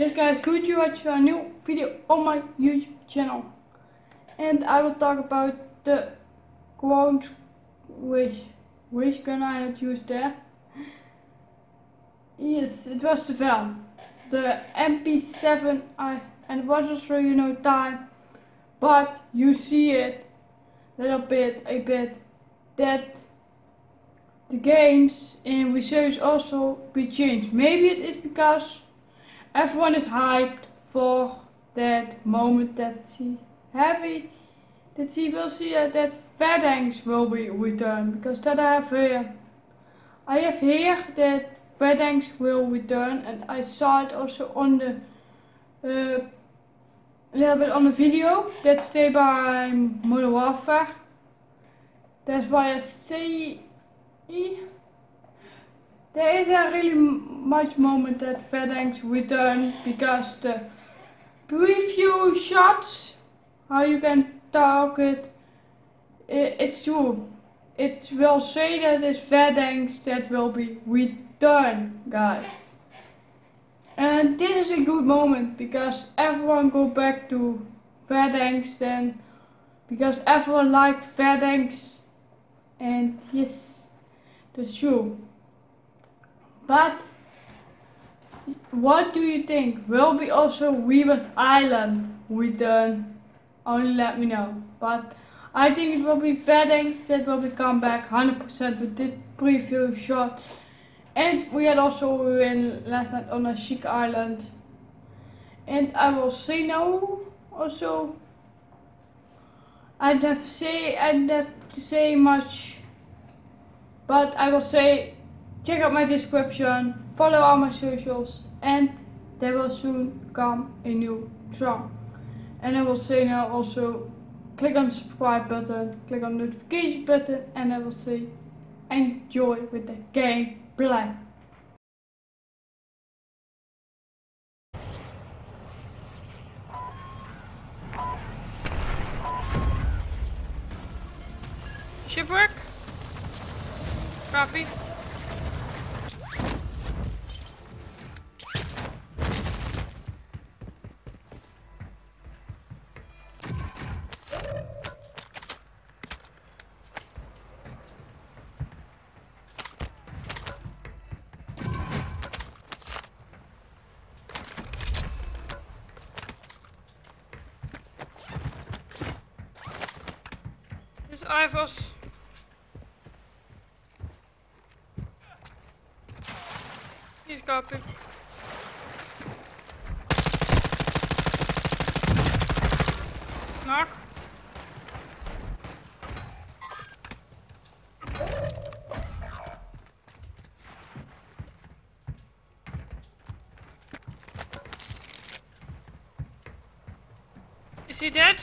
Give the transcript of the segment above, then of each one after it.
Yes guys, good to watch a new video on my YouTube channel. And I will talk about the quote which which can I not use there. Yes, it was the film. The MP7 I and it was also you know time. But you see it little bit a bit that the games in research also be changed. Maybe it is because everyone is hyped for that moment that he heavy that he will see that, that Verdansk will be returned because that I have here. I have here that Verdansk will return and I saw it also on the uh, a little bit on the video that stay by Modern Warfare. That's why I say there is a really much moment that Verdansk return because the preview shots, how you can talk it, it's true. It will say that it's Verdansk that will be returned, guys. And this is a good moment because everyone go back to Verdansk then because everyone liked Verdansk and yes, that's true. But what do you think? Will be also Rebirth Island return? Only let me know. But I think it will be Verdansk that will be come back 100% with this preview shot. And we had also in last night on Ashika Island. And I will say now also I don't have say I don't have to say much but I will say check out my description, follow all my socials and there will soon come a new song. And I will say now also click on the subscribe button, click on the notification button and I will say enjoy with the game gameplay. Shipwreck? Copy. Ivos. He's copy. Knock. Is he dead?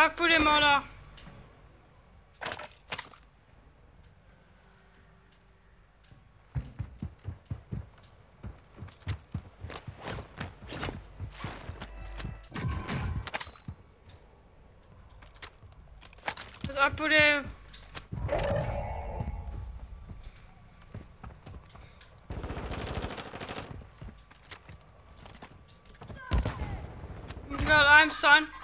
Dus I put him on a Dus I put him Well, I'm son.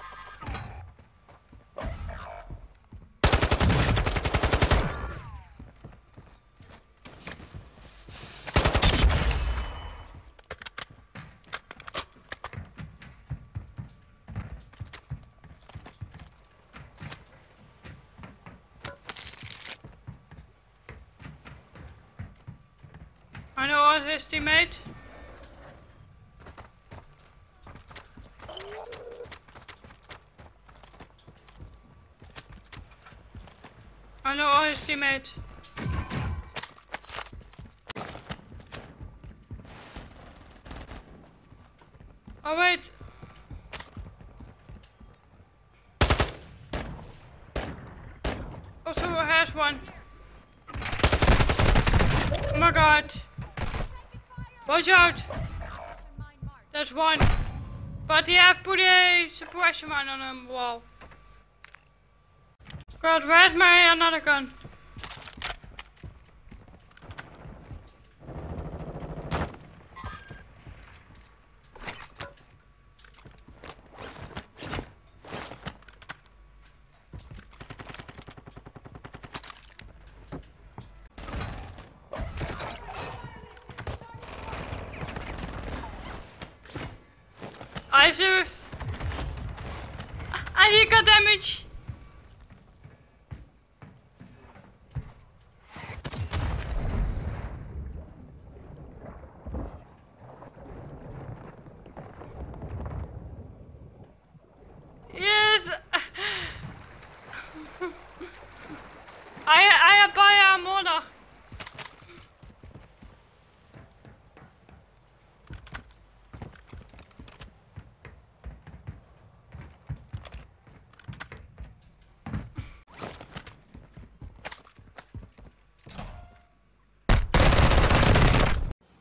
I know what estimate. I know what teammate. Oh wait, also has one. Oh my god. Watch out. There's one. But they have put a suppression mine on a wall. God, where's my another gun? I he got damage. Yes. I I buy a mortar.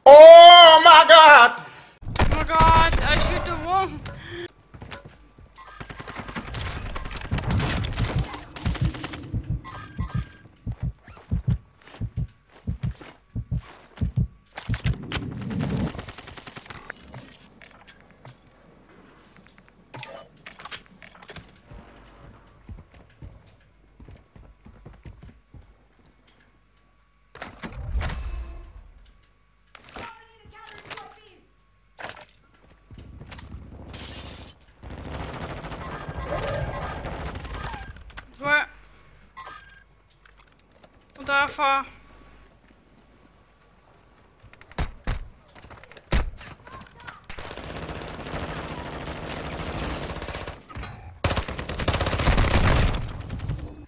Oh my god! Oh my god, I shoot the wrong. Waar? Daarvoor.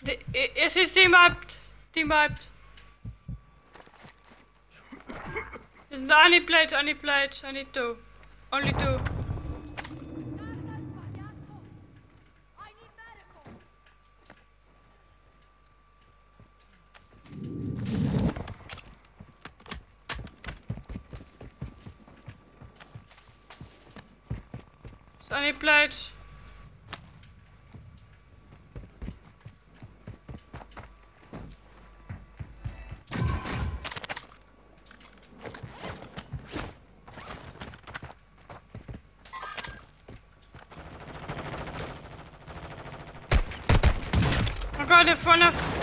De, team wiped? Team wiped. I need plates, I need plates, I need two. Only two. So I need plates. I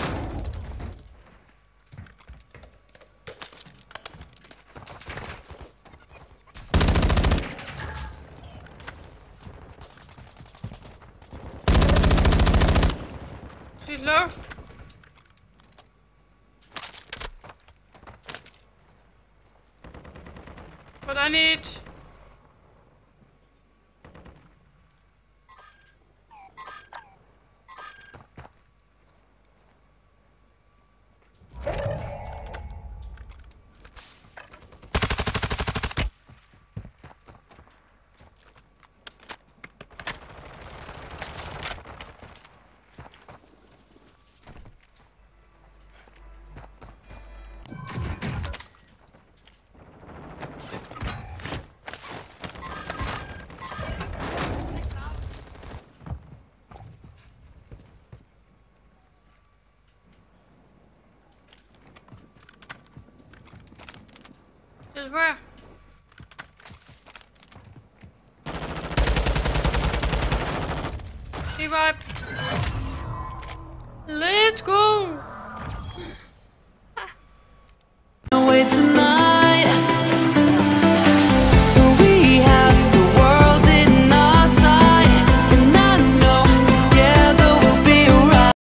What I need. Team up. Let's go.